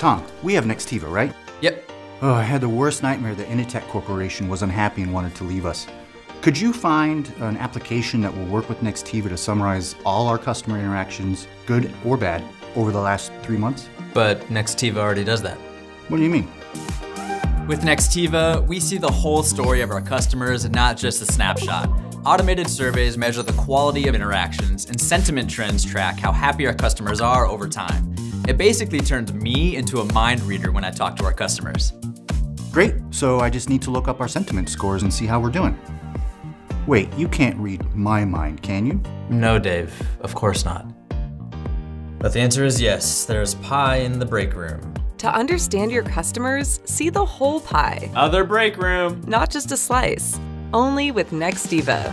Tom, we have Nextiva, right? Yep. Oh, I had the worst nightmare that Initech Corporation was unhappy and wanted to leave us. Could you find an application that will work with Nextiva to summarize all our customer interactions, good or bad, over the last three months? But Nextiva already does that. What do you mean? With Nextiva, we see the whole story of our customers, and not just a snapshot. Automated surveys measure the quality of interactions, and sentiment trends track how happy our customers are over time. It basically turns me into a mind reader when I talk to our customers. Great, so I just need to look up our sentiment scores and see how we're doing. Wait, you can't read my mind, can you? No, Dave, of course not. But the answer is yes, there's pie in the break room. To understand your customers, see the whole pie, Other break room. not just a slice. Only with Nextiva.